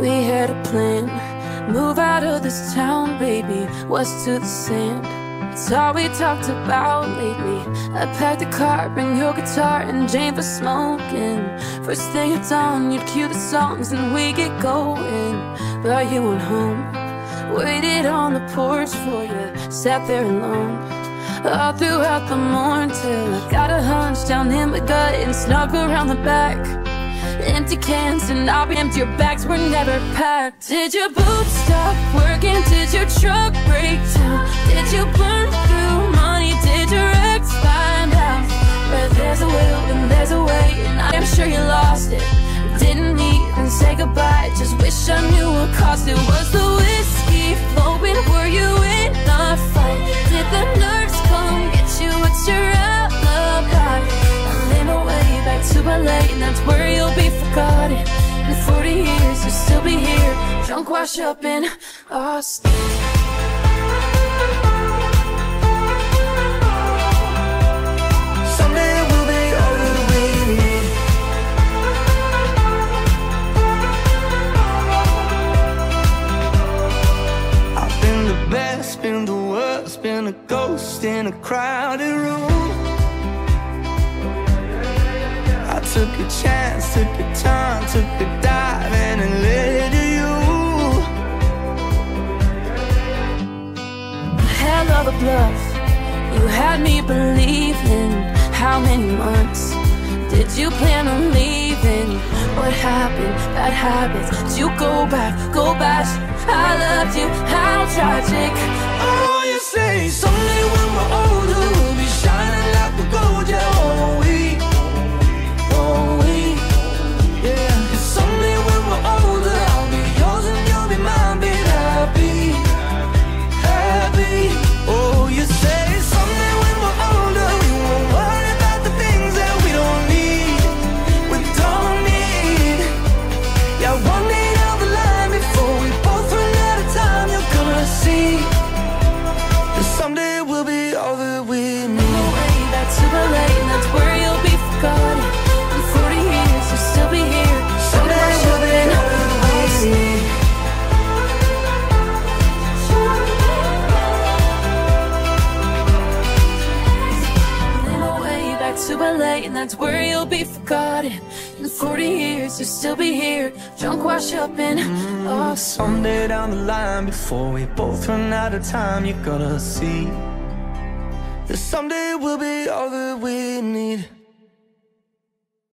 We had a plan. Move out of this town, baby. West to the sand. It's all we talked about lately. I packed a car, bring your guitar, and Jane for smoking. First thing at dawn, you'd cue the songs and we get going. But you went home, waited on the porch for you, sat there alone. All throughout the morning till I got a hunch down in my gut and snuck around the back. Empty cans and I'll be empty, your bags were never packed. Did your boots stop working? Did your truck break down? Did you burn through money? Did your ex find out? Where there's a will and there's a way, and I'm sure you lost it. Didn't even say goodbye, just wish I knew what cost it. Was the and that's where you'll be forgotten. In 40 years, you'll still be here, drunk, wash up in Austin. Someday we'll be all that we need. I've been the best, been the worst, been a ghost in a crowded room. Took a chance, took a turn, took a dive, and it led to you. hell of a bluff. You had me believing. How many months did you plan on leaving? What happened? Bad habits. Did you go back? Go back. I loved you. How tragic. LA, and that's where you'll be forgotten. In 40 years, you'll still be here. Drunk, wash up in mm. Austin. Someday down the line, before we both run out of time, you're gonna see that someday we'll be all that we need.